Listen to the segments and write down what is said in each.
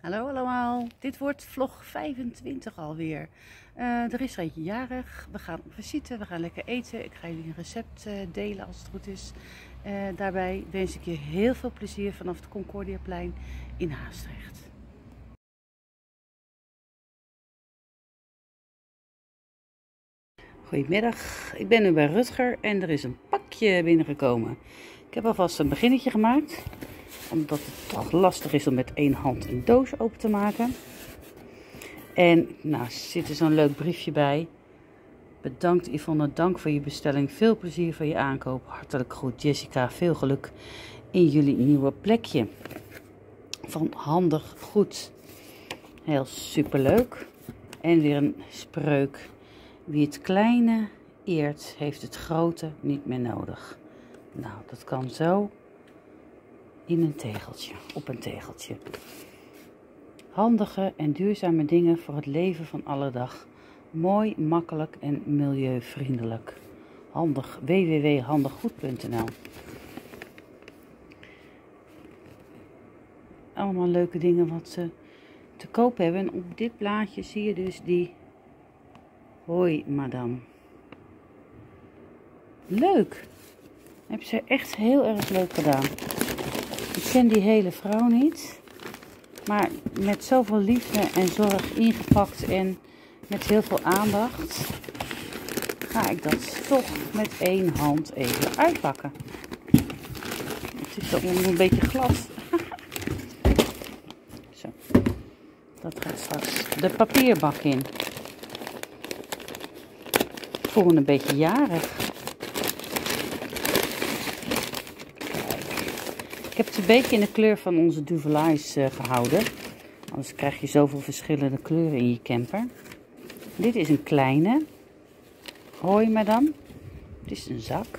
Hallo allemaal, dit wordt vlog 25 alweer. Uh, er is er eentje jarig, we gaan op visite, we gaan lekker eten. Ik ga jullie een recept uh, delen als het goed is. Uh, daarbij wens ik je heel veel plezier vanaf het Concordiaplein in Haastrecht. Goedemiddag, ik ben nu bij Rutger en er is een pakje binnengekomen. Ik heb alvast een beginnetje gemaakt omdat het toch lastig is om met één hand een doos open te maken. En nou, zit er zo'n leuk briefje bij. Bedankt Yvonne, dank voor je bestelling. Veel plezier voor je aankoop. Hartelijk groet Jessica, veel geluk in jullie nieuwe plekje. Van handig goed. Heel superleuk. En weer een spreuk. Wie het kleine eert, heeft het grote niet meer nodig. Nou, dat kan zo in een tegeltje, op een tegeltje. Handige en duurzame dingen voor het leven van alle dag. Mooi, makkelijk en milieuvriendelijk. Handig, www.handiggoed.nl Allemaal leuke dingen wat ze te koop hebben. En op dit plaatje zie je dus die Hoi, madame. Leuk. Heb ze echt heel erg leuk gedaan. Ik ken die hele vrouw niet. Maar met zoveel liefde en zorg ingepakt en met heel veel aandacht ga ik dat toch met één hand even uitpakken. Het is toch een beetje glad. Zo. Dat gaat straks de papierbak in. Voor een beetje jarig. Heb het een beetje in de kleur van onze Duvalies uh, gehouden. Anders krijg je zoveel verschillende kleuren in je camper. Dit is een kleine. Hoi madame. Het is een zak.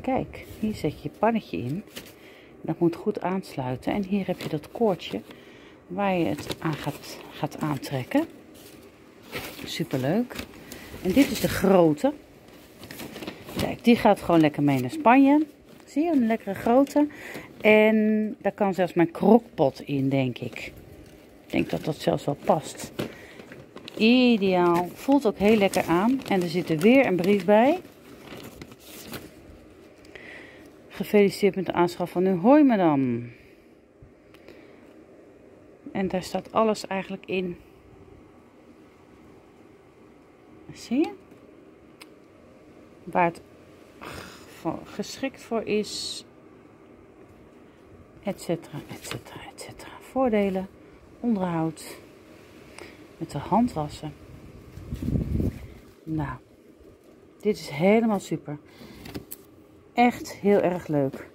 Kijk, hier zet je je pannetje in. Dat moet goed aansluiten. En hier heb je dat koordje waar je het aan gaat, gaat aantrekken. Superleuk. En dit is de grote. Kijk, die gaat gewoon lekker mee naar Spanje. Zie je, een lekkere grote. En daar kan zelfs mijn krokpot in, denk ik. Ik denk dat dat zelfs wel past. Ideaal. Voelt ook heel lekker aan. En er zit er weer een brief bij. Gefeliciteerd met de aanschaf van uw madame. En daar staat alles eigenlijk in. Zie je? Waar het geschikt voor is, etcetera, etcetera, etcetera. Voordelen, onderhoud, met de hand wassen. Nou, dit is helemaal super. Echt heel erg leuk.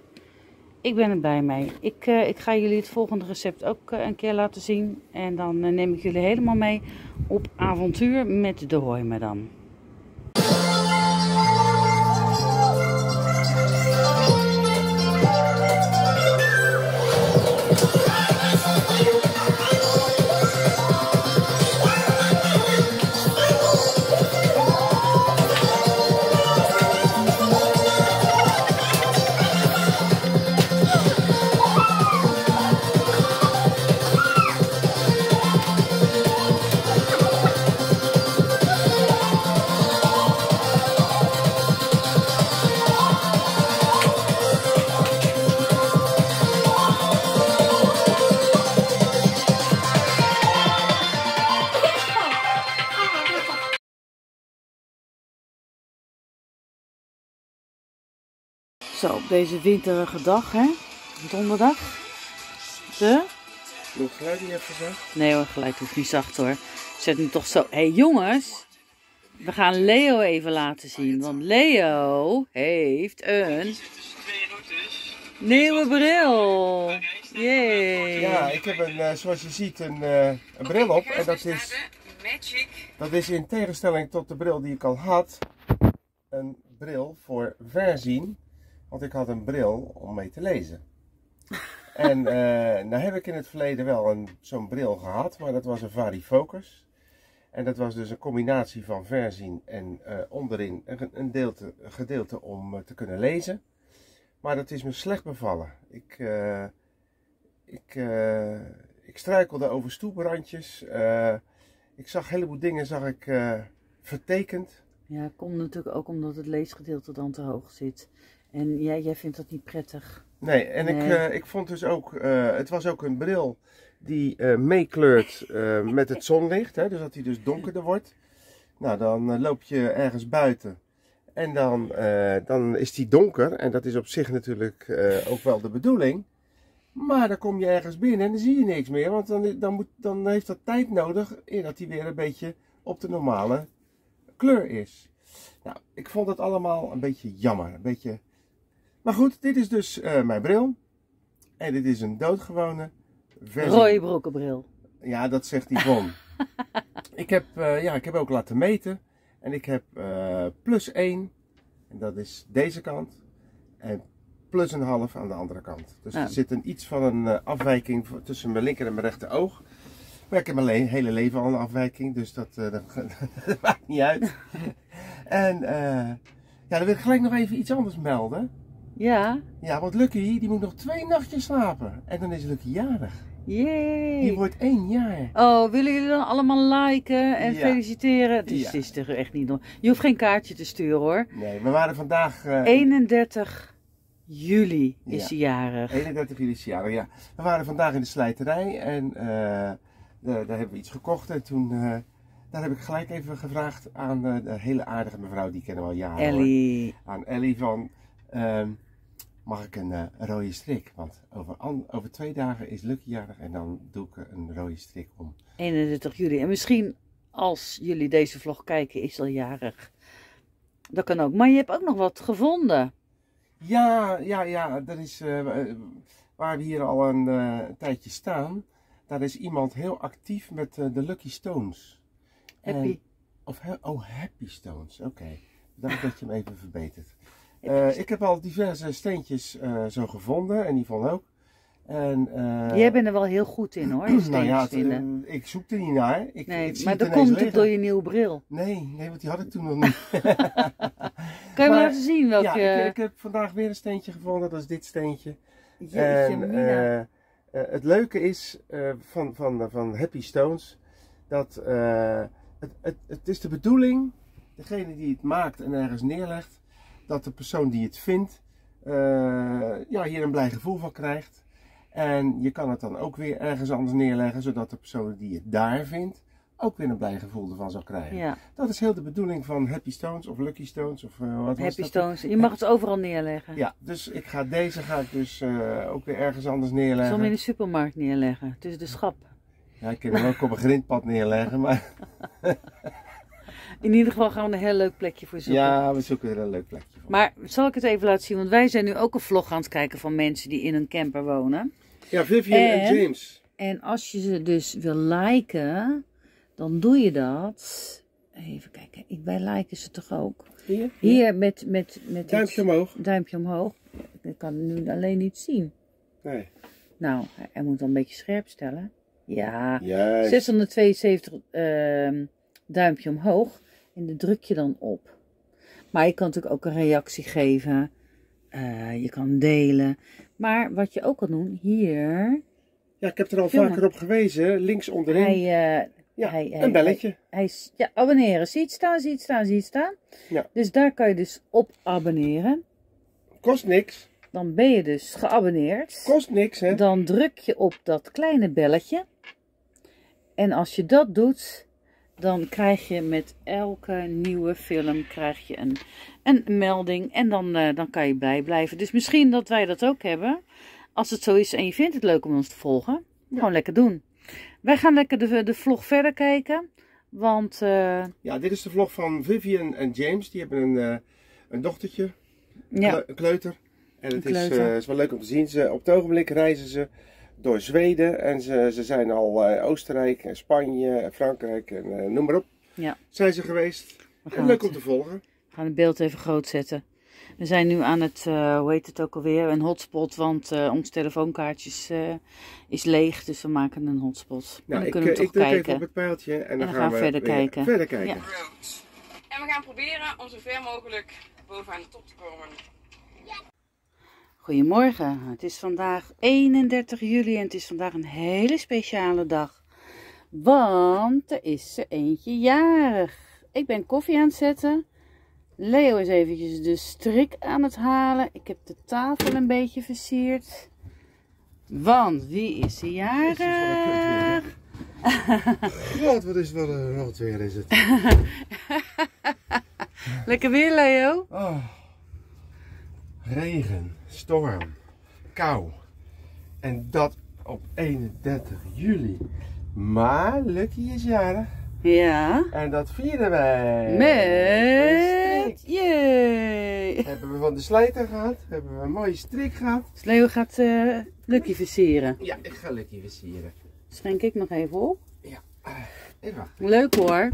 Ik ben erbij mee. Ik, uh, ik ga jullie het volgende recept ook uh, een keer laten zien. En dan uh, neem ik jullie helemaal mee op avontuur met de hooi madame. Zo, op deze winterige dag, hè? Donderdag. De? Geluid niet even zacht? Nee hoor, geluid hoeft niet zacht hoor. Zet hem toch zo. Hé hey, jongens, we gaan Leo even laten zien. Want Leo heeft een nieuwe bril. Yay. Ja, ik heb een, uh, zoals je ziet een, uh, een bril op. En dat is, dat is in tegenstelling tot de bril die ik al had, een bril voor verzien. Want ik had een bril om mee te lezen. En uh, nou heb ik in het verleden wel zo'n bril gehad, maar dat was een varifocus. En dat was dus een combinatie van verzien en uh, onderin een, een, deelte, een gedeelte om uh, te kunnen lezen. Maar dat is me slecht bevallen. Ik, ik, ik struikelde over stoeprandjes. Ik zag een heleboel dingen zag ik, vertekend. Ja, komt natuurlijk ook omdat het leesgedeelte dan te hoog zit. En jij, jij vindt dat niet prettig. Nee, en Ik, uh, ik vond dus ook, het was ook een bril die meekleurt met het zonlicht. Hè, dus dat hij dus donkerder wordt. Nou, dan loop je ergens buiten. En dan, dan is die donker. En dat is op zich natuurlijk ook wel de bedoeling. Maar dan kom je ergens binnen en dan zie je niks meer. Want dan, dan, moet, dan heeft dat tijd nodig dat hij weer een beetje op de normale kleur is. Nou, ik vond het allemaal een beetje jammer. Een beetje... Maar goed, dit is dus uh, mijn bril. En dit is een doodgewone versie. Rode brokkenbril. Ja, dat zegt Yvonne. ik, heb, uh, ja, ik heb ook laten meten. En ik heb uh, plus 1. En dat is deze kant. En plus een half aan de andere kant. Dus er zit een iets van een afwijking tussen mijn linker en mijn rechter oog. Maar ik heb mijn hele leven al een afwijking, dus dat, uh, dat, dat maakt niet uit. en uh, ja, dan wil ik gelijk nog even iets anders melden. Ja? Ja, want Lucky die moet nog twee nachtjes slapen. En dan is Lucky jarig. Jee. Die wordt één jaar. Oh, willen jullie dan allemaal liken en feliciteren? Het is, ja. is er echt niet nog. Je hoeft geen kaartje te sturen hoor. Nee, we waren vandaag... 31 juli is ja. jarig. 31 juli is jarig, ja. We waren vandaag in de slijterij en uh, daar hebben we iets gekocht. En toen uh, daar heb ik gelijk even gevraagd aan de hele aardige mevrouw, die kennen we al jaren. Ellie. Hoor, aan Ellie van, ehm, mag ik een, een, rode strik? Want over, over twee dagen is Lucky jarig en dan doe ik een rode strik om. 31 juli. En misschien als jullie deze vlog kijken, is al jarig. Dat kan ook. Maar je hebt ook nog wat gevonden. Ja, ja, ja. Dat is uh, waar we hier al een uh, tijdje staan. Daar is iemand heel actief met de Lucky Stones. Happy. En, of, oh, Happy Stones. Oké. Okay. Dat je hem even verbetert. Ik heb al diverse steentjes zo gevonden en die vond ook. En, uh, Jij bent er wel heel goed in hoor, nou ja, het, uh, ik zoek er niet naar. Ik, nee, ik maar dat komt natuurlijk door je nieuwe bril. Nee, nee, want die had ik toen nog niet. kan je maar laten zien welke... Ja, ik, ik, heb vandaag weer een steentje gevonden, dat is dit steentje. Jeetje, en, het leuke is van, van, van Happy Stones, dat het, het, het is de bedoeling, degene die het maakt en ergens neerlegt, dat de persoon die het vindt, ja, hier een blij gevoel van krijgt. En je kan het dan ook weer ergens anders neerleggen, zodat de persoon die het daar vindt ook weer een blij gevoel ervan zal krijgen. Ja. Dat is heel de bedoeling van Happy Stones of Lucky Stones of uh, wat Happy Stones. Je mag het overal neerleggen. Ja, dus ik ga deze ga ik dus uh, ook weer ergens anders neerleggen. Zal hem in de supermarkt neerleggen, tussen de schap. Ja, ik kan hem ook op een grindpad neerleggen, maar... in ieder geval gaan we een heel leuk plekje voor zoeken. Ja, we zoeken er een leuk plekje. Maar zal ik het even laten zien, want wij zijn nu ook een vlog aan het kijken van mensen die in een camper wonen. Ja, Vivian en, en James. En als je ze dus wil liken, dan doe je dat. Even kijken, ik, wij liken ze toch ook? Hier? Hier met, met, met duimpje omhoog. Duimpje omhoog. Ik kan het nu alleen niet zien. Nee. Nou, hij moet dan een beetje scherp stellen. Ja, Juist. 672 uh, duimpje omhoog. En de druk je dan op. Maar je kan natuurlijk ook een reactie geven. Uh, je kan delen. Maar wat je ook kan doen, hier. Ja, ik heb er al vaker op gewezen. Links onderin. Hij, uh, ja, hij, een belletje. Hij, hij, ja, abonneren. Ziet staan, ziet staan, ziet staan. Ja. Dus daar kan je dus op abonneren. Kost niks. Dan ben je dus geabonneerd. Kost niks, hè? Dan druk je op dat kleine belletje. En als je dat doet, dan krijg je met elke nieuwe film krijg je een, een melding. En dan, uh, dan kan je blij blijven. Dus misschien dat wij dat ook hebben. Als het zo is en je vindt het leuk om ons te volgen. Ja. Gewoon lekker doen. Wij gaan lekker de, de vlog verder kijken. Want... Uh, ja, dit is de vlog van Vivian en James. Die hebben een, uh, een dochtertje. Ja. Een kleuter. En het is, is wel leuk om te zien. Ze, op het ogenblik reizen ze door Zweden. En ze, ze zijn al uh, Oostenrijk, en Spanje, en Frankrijk en uh, noem maar op. Ja. Zijn ze geweest. En leuk om te volgen. We gaan het beeld even groot zetten. We zijn nu aan het, uh, hoe heet het ook alweer, een hotspot, want ons telefoonkaartje is leeg, dus we maken een hotspot. Nou, dan ik, kunnen we toch ik druk kijken. even op het pijltje en, en dan, dan, gaan, we we verder kijken. verder kijken. Ja. En we gaan proberen om zo ver mogelijk bovenaan de top te komen. Goedemorgen, het is vandaag 31 juli en het is vandaag een hele speciale dag. Want er is er eentje jarig. Ik ben koffie aan het zetten. Leo is eventjes de strik aan het halen. Ik heb de tafel een beetje versierd. Want wie is er jarig? God, wat is wel een rot weer is het. Lekker weer, Leo. Oh. Regen, storm, kou. En dat op 31 juli. Maar Lucky is jarig. Ja. En dat vieren wij. Met. Jee. Hebben we van de slijter gehad. Hebben we een mooie strik gehad. Dus Leo gaat eh Lucky versieren. Ja, ik ga Lucky versieren. Schenk ik nog even op. Ja. eh, Even wachten. Leuk hoor.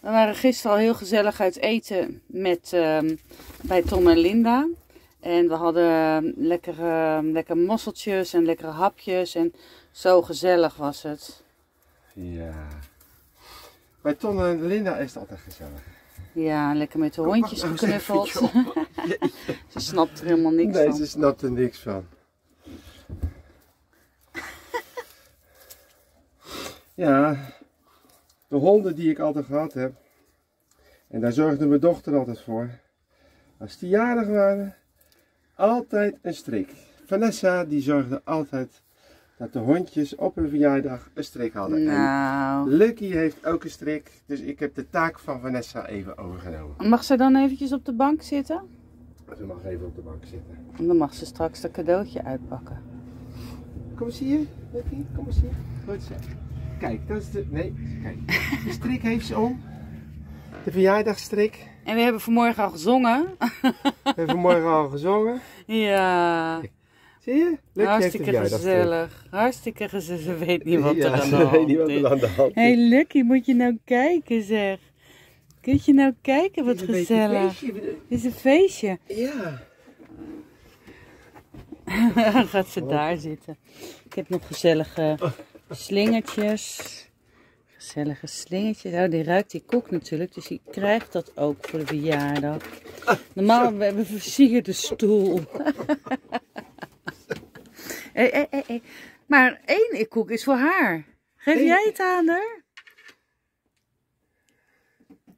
We waren gisteren al heel gezellig uit eten met, ehm, bij Tom en Linda. En we hadden lekkere, lekkere mosseltjes en lekkere hapjes. En zo gezellig was het. Ja. Bij Ton en Linda is het altijd gezellig. Ja, lekker met de hondjes nou geknuffeld. Ze snapt er helemaal niks Nee, van. ze snapt er niks van. Ja, de honden die ik altijd gehad heb. En daar zorgde mijn dochter altijd voor. Als die jarig waren, altijd een strik. Vanessa die zorgde altijd dat de hondjes op hun verjaardag een strik hadden. En Nou, Lucky heeft ook een strik, dus ik heb de taak van Vanessa even overgenomen. mag ze dan eventjes op de bank zitten? Ze mag even op de bank zitten. En dan mag ze straks dat cadeautje uitpakken. Kom eens hier, Lucky, kom eens hier. Goed zo. Kijk, dat is de. Nee, kijk. De strik heeft ze om. De verjaardagstrik. En we hebben vanmorgen al gezongen. We hebben vanmorgen al gezongen. Ja, Zie je? De hartstikke gezellig. Hartstikke gezellig. Ze weet niet wat er ja, aan ze de weet hand niet wat is. er aan de hand Hé hey, is. Lucky, moet je nou kijken zeg. Kun je nou kijken wat Het is gezellig. Het is een feestje. Ja. Dan gaat ze daar zitten. Ik heb nog gezellige slingertjes. Gezellige slingertjes. Oh, die ruikt die kok natuurlijk. Dus die krijgt dat ook voor de verjaardag. Normaal we hebben een versierde stoel. hey, hey, hey, hey. Maar één koek is voor haar. Geef Eén- jij het aan haar?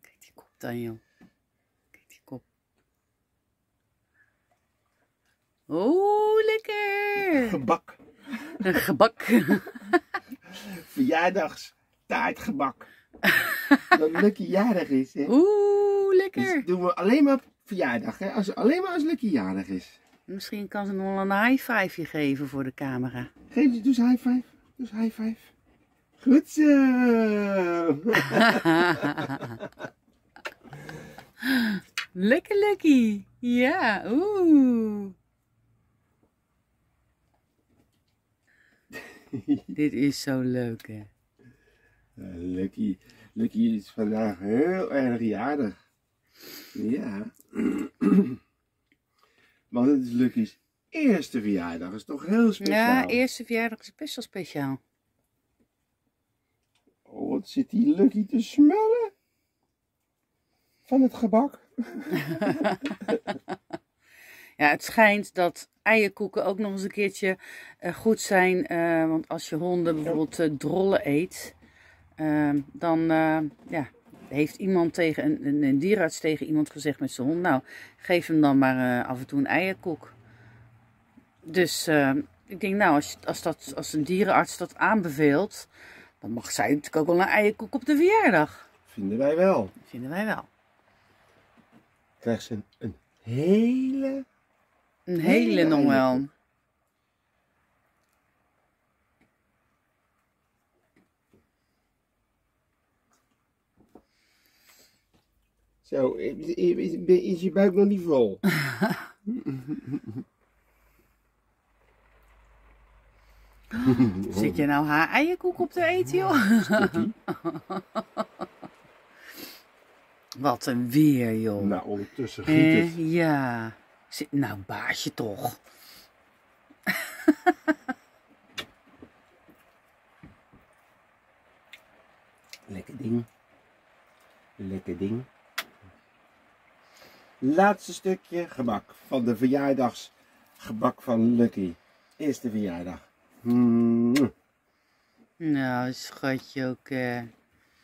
Kijk die kop dan, joh. Kijk die kop. Oeh, lekker. Gebak. Gebak. Verjaardagstaartgebak. dat Lucky jarig is, hè? Oeh, Dus lekker. doen we alleen maar op verjaardag, hè? Als, alleen maar als Lucky jarig is. Misschien kan ze nog een high five voor voor de camera. Geef ze, eens high five. Doe eens high five. Goed zo. lekker, lekker. Ja, oeh. Dit is zo leuk, hè. Lucky, Lucky is vandaag heel erg jarig. Ja. Want het is Lucky's eerste verjaardag. Is toch heel speciaal. Ja, eerste verjaardag is best wel speciaal. Oh, wat zit die Lucky te smellen? Van het gebak. Ja, het schijnt dat eierkoeken ook nog eens een keertje eh, goed zijn. eh, want als je honden bijvoorbeeld eh, drollen eet, eh, dan ja, heeft iemand tegen een, een, een dierenarts tegen iemand gezegd met zijn hond: Nou, geef hem dan maar af en toe een eierkoek. Dus eh, ik denk, nou, als, als, dat, als een dierenarts dat aanbeveelt, dan mag zij natuurlijk ook wel een eierkoek op de verjaardag. Vinden wij wel. Vinden wij wel. Krijgt ze een, een hele... Een hele nog wel. Zo, is, is, je buik nog niet vol? Zit je nou haar eierkoek op te eten, joh? Wat een weer, joh. Nou, ondertussen giet het. Eh, ja. Zit, nou, baasje toch. Lekker ding. Lekker ding. Laatste stukje gebak van de verjaardags gebak van Lucky. Eerste verjaardag. Mm. Nou, schatje ook.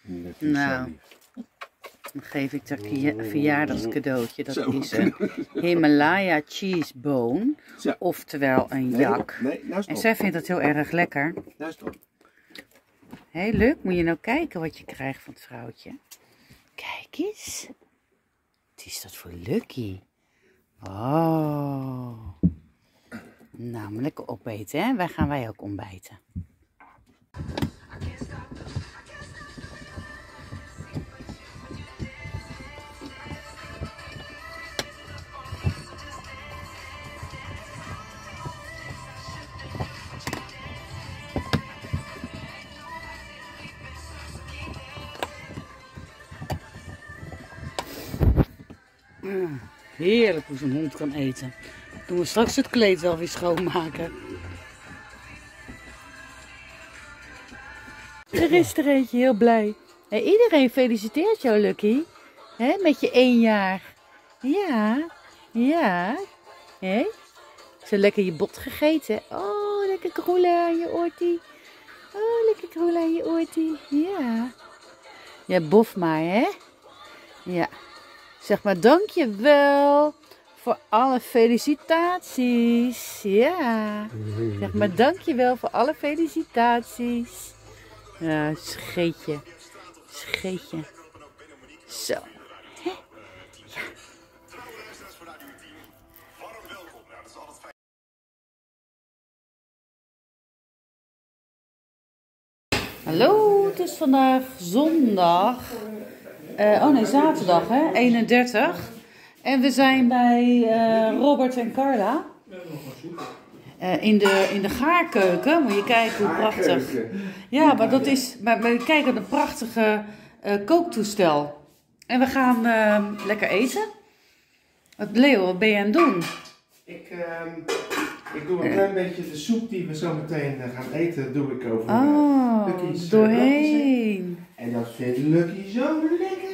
Lucky Nou. zo lief. Dan geef ik dat verjaardagscadeautje. Dat Zo. is een Himalaya cheese bone. Zo. Oftewel een jak. Nee, nou En zij vindt dat heel erg lekker. Nou stop. Hé, leuk. Moet je nou kijken wat je krijgt van het vrouwtje. Kijk eens. Wat is dat voor Lucky? Oh. Nou, lekker opeten, hè? Wij gaan wij ook ontbijten. Heerlijk hoe zo'n hond kan eten. Doen we straks het kleed wel weer schoonmaken. Er is er eentje heel blij. Iedereen feliciteert jou, Lucky. Hè, met je één jaar. Ja, ja. Hé? Zo lekker je bot gegeten. Oh, lekker kroelen aan je oortie. Oh, lekker kroelen aan je oortie. Ja. Ja, bof maar, hè? Ja. Zeg maar dankjewel voor alle felicitaties. Ja. Zeg maar dankjewel voor alle felicitaties. Ja, scheetje. Scheetje. Zo. Hallo, het is vandaag zondag. Eh, oh nee, zaterdag hè, 31. En we zijn bij eh, Robert en Carla. Eh, in, de, in de gaarkeuken. Moet je kijken hoe prachtig. Ja, maar dat is. Maar, maar kijk naar een prachtige kooktoestel. En we gaan eh, lekker eten. Wat Leo, wat ben je aan het doen? Ik, ehm, ik doe een klein beetje de soep die we zo meteen gaan eten, doe ik over. Oh, doorheen. En dat vindt Lucky zo lekker.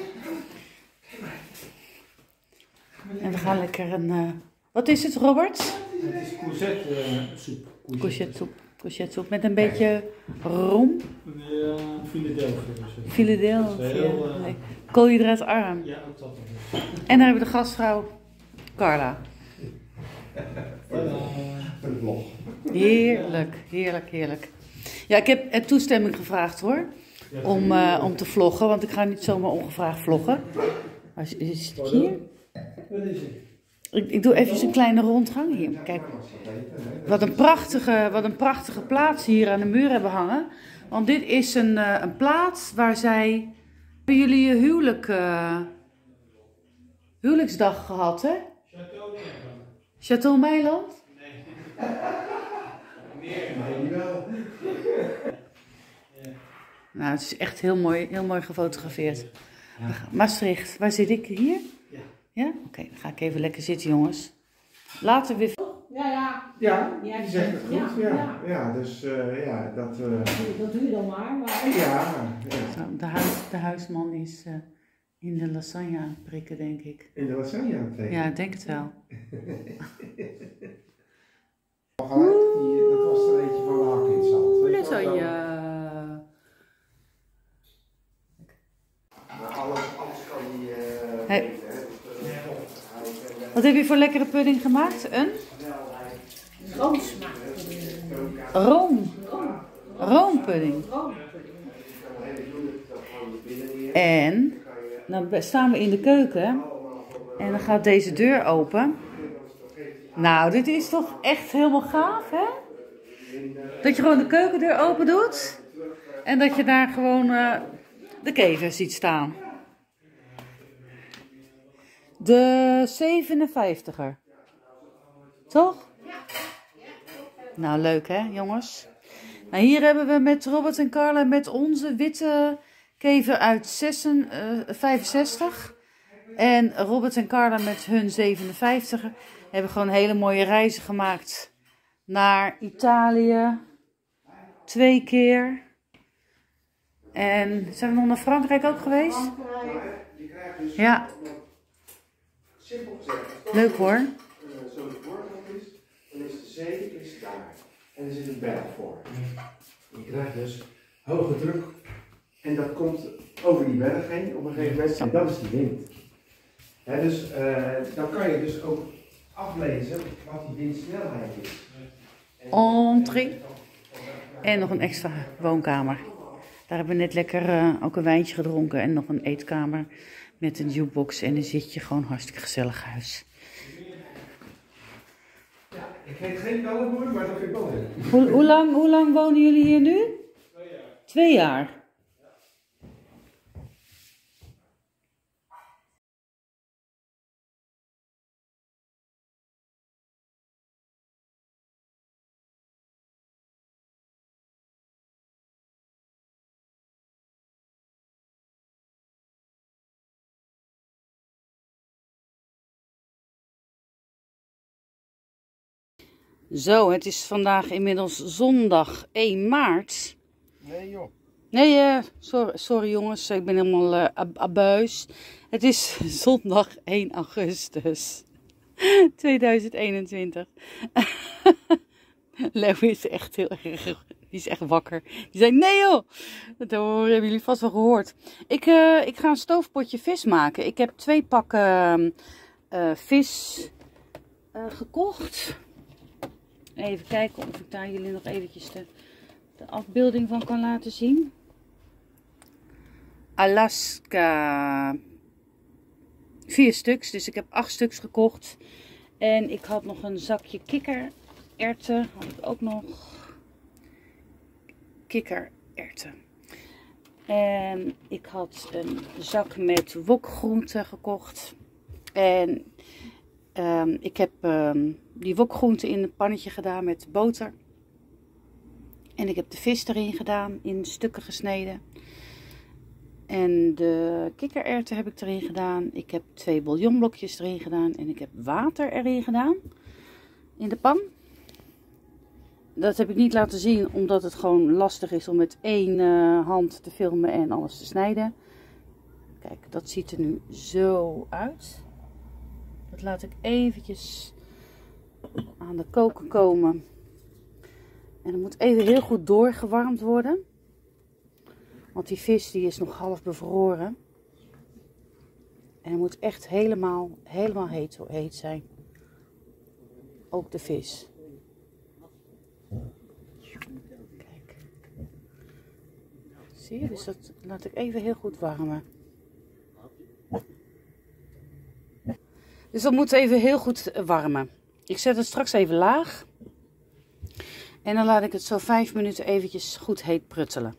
En we gaan lekker een. eh, wat is het, Robert? Het is courgette eh, soep. Courgette soep. Courgette soep met een beetje rom. Ja, Philadelphia. eh. Philadelphia. Dat is heel, eh, Nee, Koolhydraatarm. Ja, ook dat nog. En dan hebben we de gastvrouw Carla. Tadaa. Een vlog. Heerlijk, heerlijk, heerlijk. Ja, ik heb toestemming gevraagd hoor. Om, eh, om te vloggen, want ik ga niet zomaar ongevraagd vloggen. Is- is het hier? Wat is het? Ik, ik doe even een kleine rondgang hier. Kijk, wat een, prachtige, wat een prachtige plaats hier aan de muur hebben hangen. Want dit is een, eh, een plaats waar zij... Hebben jullie je huwelijk, eh, huwelijksdag gehad, hè? Chateau Meiland? Nou, het is echt heel mooi, heel mooi gefotografeerd. Maastricht, waar zit ik? Hier? Ja. Oké, dan ga ik even lekker zitten, jongens. Later weer... Ja, ja, Ja, Ja, die zegt het goed. ja, Ja, ja. ja. dus eh, ja, dat. eh, dat doe je dan maar. maar ja, ja, Zo, de, huis, de huisman is eh, in de lasagne aan het prikken, denk ik. in de lasagne aan het eten. Ja, ik denk het wel. Die, dat was er eentje van de hak in zand. Wel, zo. Lasagne. Maar alles, alles kan die. eh, Hey. eten, hè. Dus, eh, hij- Wat heb je voor lekkere pudding gemaakt? Een roomsmaak. room. Roompudding. En dan staan we in de keuken en dan gaat deze deur open. Nou, dit is toch echt helemaal gaaf, hè? Dat je gewoon de keukendeur open doet en dat je daar gewoon eh, de kever ziet staan. De 57er. Toch? Nou, leuk hè, jongens? Nou, hier hebben we met Robert en Carla met onze witte kever uit 6, eh, 65. En Robert en Carla met hun 57 hebben gewoon hele mooie reizen gemaakt naar Italië. Twee keer. En zijn we nog naar Frankrijk ook geweest? Ja, Simpel gezegd, als leuk hoor. het zo'n voorbeeld is, dan zee is daar. En er zit een berg voor. Je krijgt dus hoge druk. En dat komt over die berg heen op een gegeven moment. En dat is die wind. Dus eh, dan kan je dus ook aflezen wat die windsnelheid is. En- Entree. En nog een extra woonkamer. Daar hebben we net lekker eh, ook een wijntje gedronken en nog een eetkamer met een jukebox. En dan zit je gewoon hartstikke gezellig huis. Ja, ik heet geen Bellenboer, maar dat vind ik wel leuk. Hoe, hoe, lang, hoe lang wonen jullie hier nu? Twee jaar. Twee jaar? Zo, het is vandaag inmiddels zondag 1 maart. Nee joh. Nee, eh, sorry, sorry jongens, ik ben helemaal eh, ab- abuis. Het is zondag 1 augustus 2021. Leo is echt heel erg, die is echt wakker. Die zei, nee joh, dat hebben jullie vast wel gehoord. Ik, eh, ik ga een stoofpotje vis maken. Ik heb twee pakken eh, vis eh, gekocht. Even kijken of ik daar jullie nog eventjes de, afbeelding van kan laten zien. Alaska. Vier stuks, dus ik heb acht stuks gekocht. En ik had nog een zakje kikkererwten. Had ik ook nog. Kikkererwten. En ik had een zak met wokgroenten gekocht. En ehm, ik heb ehm, die wokgroenten in een pannetje gedaan met boter. En ik heb de vis erin gedaan, in stukken gesneden. En de kikkererwten heb ik erin gedaan. Ik heb twee bouillonblokjes erin gedaan. En ik heb water erin gedaan. In de pan. Dat heb ik niet laten zien, omdat het gewoon lastig is om met één eh, hand te filmen en alles te snijden. Kijk, dat ziet er nu zo uit. Dat laat ik eventjes aan de koken komen. En het moet even heel goed doorgewarmd worden. Want die vis die is nog half bevroren. En het moet echt helemaal, helemaal heet, heet zijn. Ook de vis. Kijk. Zie je? Dus dat laat ik even heel goed warmen. Dus dat moet even heel goed eh, warmen. Ik zet het straks even laag. En dan laat ik het zo vijf minuten eventjes goed heet pruttelen.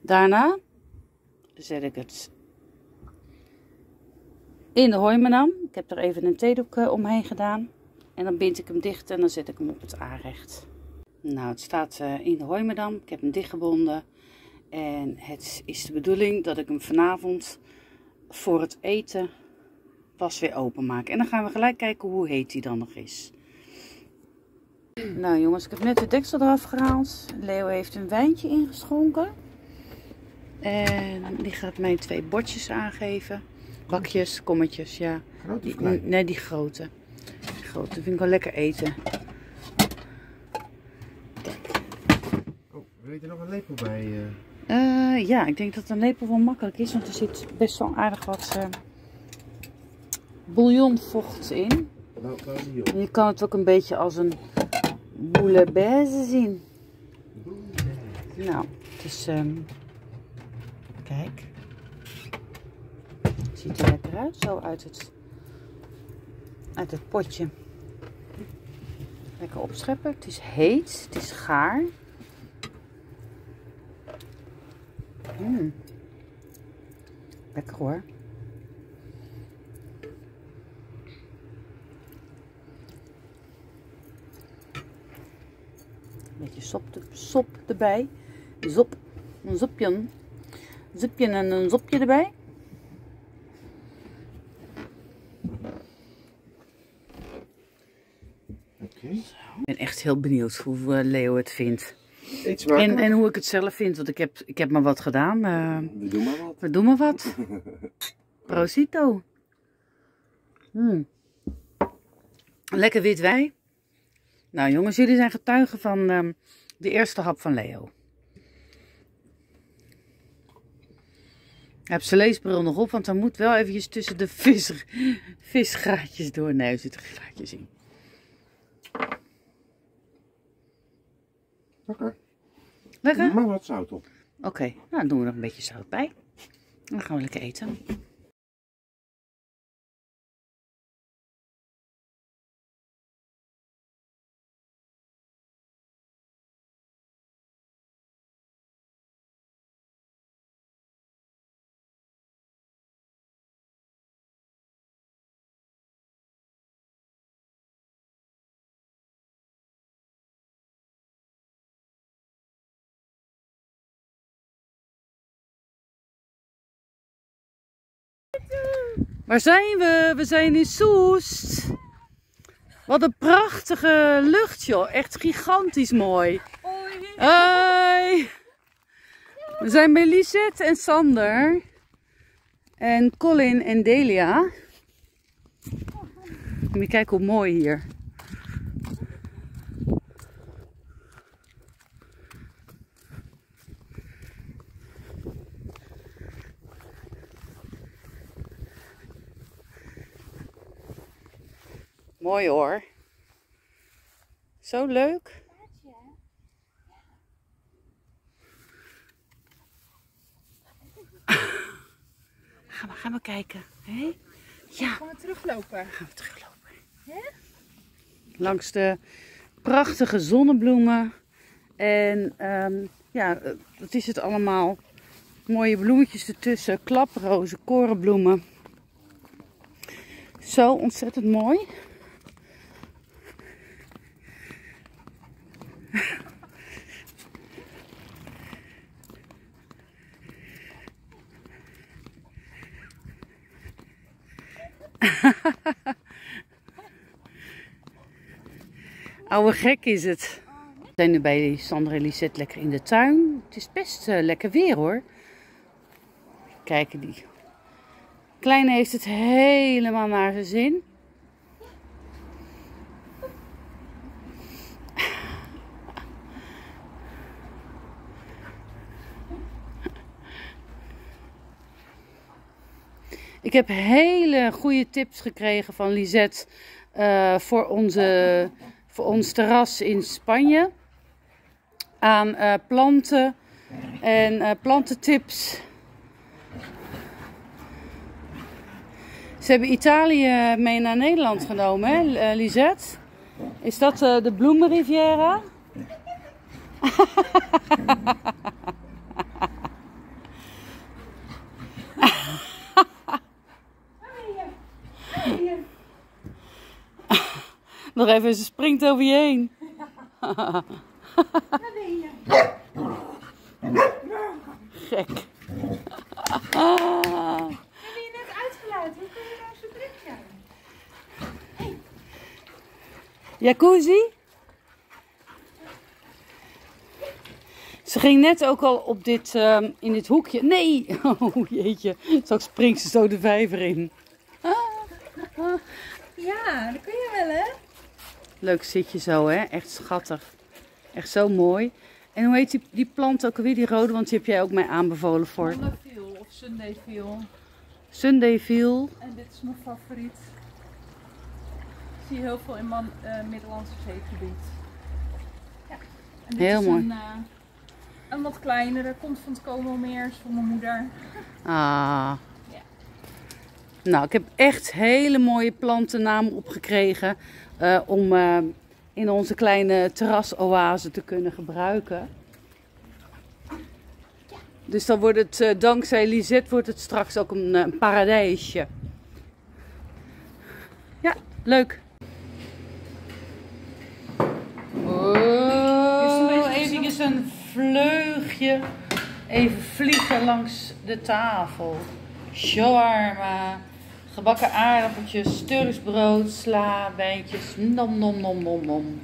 Daarna zet ik het in de hooimenam. Ik heb er even een theedoek eh, omheen gedaan. En dan bind ik hem dicht en dan zet ik hem op het aanrecht. Nou, het staat eh, in de hooimedam. Ik heb hem dichtgebonden. En het is de bedoeling dat ik hem vanavond voor het eten pas weer openmaak. En dan gaan we gelijk kijken hoe heet hij dan nog is. Nou jongens, ik heb net de deksel eraf gehaald. Leo heeft een wijntje ingeschonken. En die gaat mij twee bordjes aangeven. Bakjes, kommetjes, ja. Groot of Die, nee, die grote. Die grote vind ik wel lekker eten. Oh, wil je er nog een lepel bij? eh? Eh, ja, ik denk dat een lepel wel makkelijk is, want er zit best wel aardig wat eh bouillonvocht in. En je kan het ook een beetje als een bouillabaisse zien. Nou, het is, ehm, kijk. Het ziet er lekker uit, zo uit het, uit het potje. Lekker opscheppen. Het is heet, het is gaar. Mm. Lekker hoor. Beetje sop, sop erbij. Zop. Een zopje. Een zupje en een zopje erbij. Oké. Ik ben echt heel benieuwd hoe eh, Leo het vindt. En, en hoe ik het zelf vind, want ik heb, ik heb maar wat gedaan. eh, We doen maar wat. we doen maar wat. Prosito. Hmm. Lekker wit wijn. Nou jongens, jullie zijn getuigen van ehm, de eerste hap van Leo. Ik heb zijn leesbril nog op, want dan moet wel eventjes tussen de vis, visgraatjes door. Nee, er zitten geen gaatjes in. Oké. Lekker? Maar wat zout op. Oké, nou dan doen we nog een beetje zout bij. En dan gaan we lekker eten. Waar zijn we? We zijn in Soest. Wat een prachtige lucht, joh. Echt gigantisch mooi. Hoi. We zijn bij Lisette en Sander. En Colin en Delia. Moet je kijken hoe mooi hier. Mooi hoor. Zo leuk. Gaan we, gaan we kijken. Hè? Ja, Gaan we teruglopen? gaan we teruglopen. Langs de prachtige zonnebloemen. En ehm, ja, wat is het allemaal? Mooie bloemetjes ertussen. Klaprozen, korenbloemen. Zo ontzettend mooi. Oude gek is het. We zijn nu bij Sandra en Lisette lekker in de tuin. Het is best eh, lekker weer hoor. Kijken die. Kleine heeft het helemaal naar zijn zin. Ik heb hele goede tips gekregen van Lisette eh, voor, onze, voor ons terras in Spanje. Aan eh, planten en eh, plantentips. Ze hebben Italië mee naar Nederland genomen, hè, eh, Lisette? Is dat de Bloemenriviera? Nog even, ze springt over je heen. Gek. Heb je net uitgeluid? Hoe kun je nou zo druk zijn? Jacuzzi? Ze ging net ook al op dit, ehm, in dit hoekje. Nee! Oh jeetje, straks springt ze zo de vijver in. Ja, dat kun je Leuk zitje zo, hè? Echt schattig. Echt zo mooi. En hoe heet die, die plant ook alweer, die rode? Want die heb jij ook mij aanbevolen voor Mondaviel of Sundayviel. Sundayville. En dit is mijn favoriet. Ik zie heel veel in mijn eh, Middellandse zeegebied. Ja. En dit Heel is mooi. Een, eh, een wat kleinere, komt van het Komelmeer, is van mijn moeder. Ah. Nou, ik heb echt hele mooie plantennamen opgekregen eh, om eh, in onze kleine terrasoase te kunnen gebruiken. Dus dan wordt het, eh, dankzij Lisette, wordt het straks ook een, een paradijsje. Ja, leuk. Oh, even een vleugje. Even vliegen langs de tafel. Shawarma, gebakken aardappeltjes, Turks brood, sla, wijntjes. Nom nom nom nom nom.